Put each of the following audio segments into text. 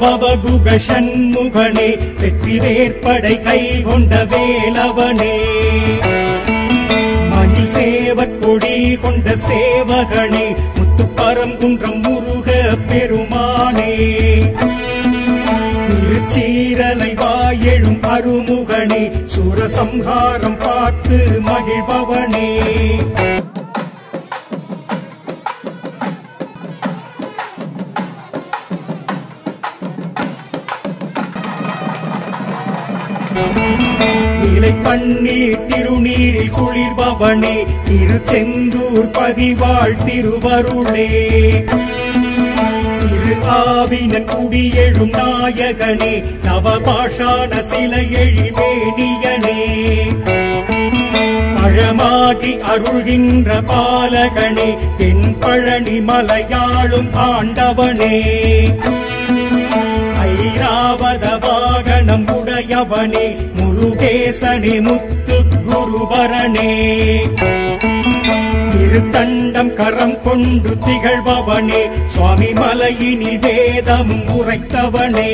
பவகுக சண்முகனே வெற்றி வேற்படை கை கொண்ட வேளவனே மயில் சேவற் கொடி கொண்ட சேவகனே முத்துப்பரங்குன்றம் முருக பெருமானே. திருச்சீரலை வாயெழும் அருமுகனே சுரசம்ஹாரம் பார்த்து மகிழ்பவனே. நிலை பன்னீர் திருநீரில் குளிர்பவனே திருச்செந்தூர் பதிவாழ் திருவருளே. திரு ஆவினன் குடியெழும் நாயகனே நவ பாஷான சிலை எழிமேனியனே. பழமாகி அருள்கின்ற பாலகனே தென் பழனி மலையாளும் ஆண்டவனே. ஐராவத வாகனம் உடையவனே முருகேசனே முத்து குருபரனே திருத்தண்டம் கரம் கொண்டு திகழ்பவனே சுவாமி மலையினில் வேதமும் உரைத்தவனே.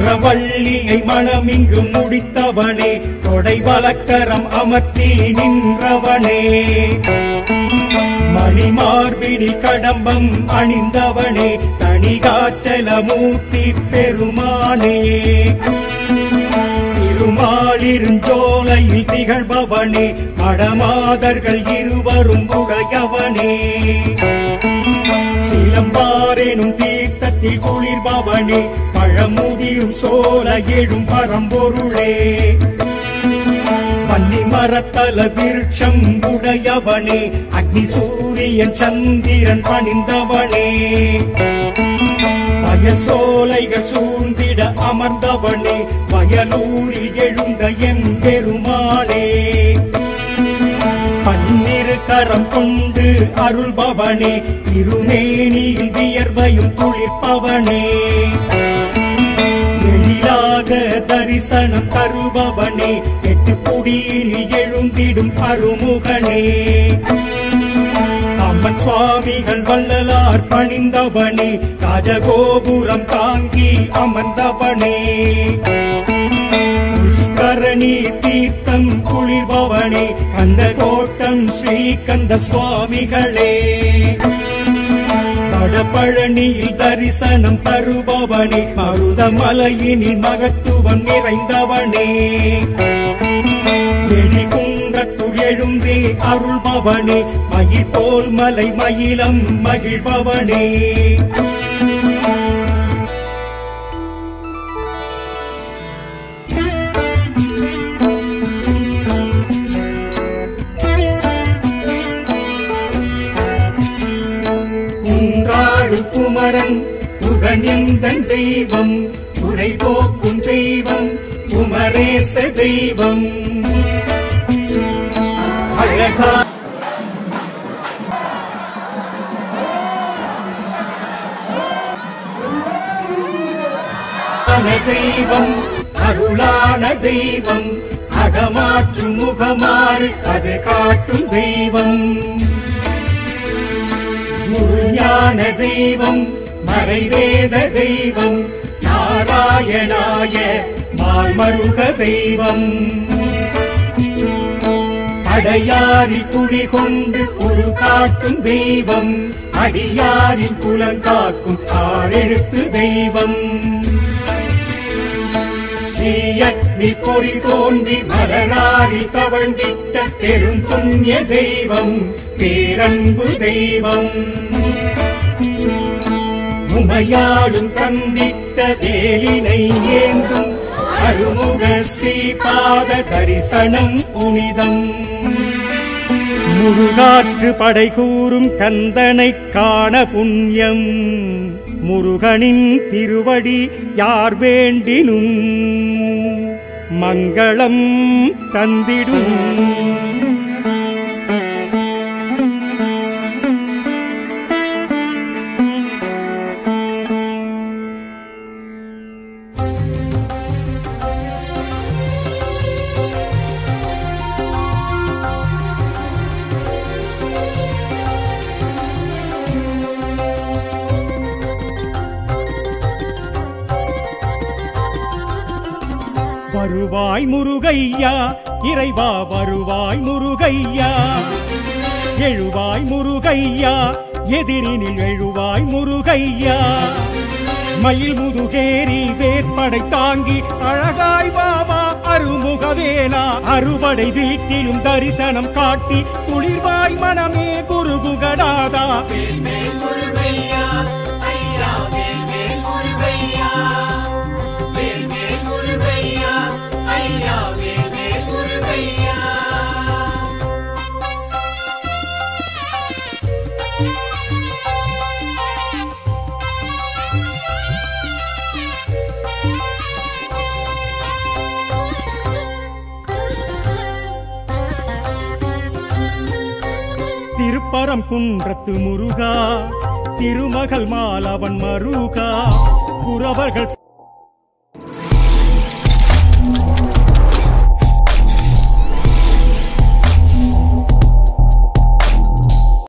புறவள்ளியை மனமிங்கு முடித்தவனே தொடை வழக்கரம் அமர்த்தி நின்றவனே. மணிமார்பினில் கடம்பம் அணிந்தவனே தனி தணிகாச்சலமூர்த்தி பெருமானே. திருமாலிருஞ்சோலையில் திகழ்பவனே மடமாதர்கள் இருவரும் உடையவனே. சிலம்பாரெனும் தீர்த்தத்தில் குளிர்பவனே பழமுதிரும் சோல எழும் பரம்பொருளே. பன்னி மரத்தல விருட்சம் உடையவனே அக்னி சூரியன் சந்திரன் பணிந்தவனே. வயல் சோலைகள் சூழ்ந்திட அமர்ந்தவனே வயலூரில் எழுந்த என் பெருமாளே. பன்னிரு கரம் கொண்டு அருள்பவனே திருமேனியில் வியர்வையும் துளிர்ப்பவனே எளிதாக தரிசனம் தருபவனே. எட்டு குடியினில் எழுந்திடும் அருமுகனே அம்மன் சுவாமிகள் வள்ளலார் பணிந்தவனே. ராஜகோபுரம் தாங்கி அமர்ந்தவனே. புஷ்கரணி தீர்த்தம் குளிர்பவனே. அந்த கோட்டம் ஸ்ரீகந்த சுவாமிகளே. வடபழனியில் தரிசனம் தருபவனே மருத மலையினில் மகத்துவம் நிறைந்தவனே. எழிகுன்றத்துள் எழுந்தே அருள்பவனே மயில் போல் மலை மயிலம் மகிழ்பவனே. புகழ்ந்தன் தெய்வம் குறை போக்கும் தெய்வம் குமரேச தெய்வம். அழகா தெய்வம் அருளான தெய்வம் அகமாற்றும் முகமாறு அது காட்டும் தெய்வம். குருஞான தெய்வம் மறைவேத தெய்வம் நாராயணாய மால்மருக தெய்வம். அடையாரி குடி கொண்டு குழு காட்டும் தெய்வம் அடியாரின் குலம் காக்கும் ஆரெழுத்து தெய்வம். ஸ்ரீயக்னி பொறி தோன்றி மலராரி தவழ்ந்திட்ட பெரும் புண்ணிய தெய்வம் பேரன்பு தெய்வம். உமையாடும் தந்திட்ட வேலினை ஏந்தும் அருமுக ஸ்ரீபாத தரிசனம் புனிதம். முருகாற்று படை கூறும் கந்தனை காண புண்ணியம். முருகனின் திருவடி யார் வேண்டினும். மங்களம் தந்திடும். வருவாய் முருகையா இறைவா வருவாய் முருகையா. எழுவாய் முருகையா எதிரினில் எழுவாய் முருகையா. மயில் முதுகேரி வேற்படை தாங்கி அழகாய் வாவா அருமுகவேனா அறுபடை வீட்டிலும் தரிசனம் காட்டி குளிர்வாய் மனமே குருகுகடாதா திருப்பரம் குன்றத்து முருகா திருமகள் மாலவன் மருகா குறவர்கள்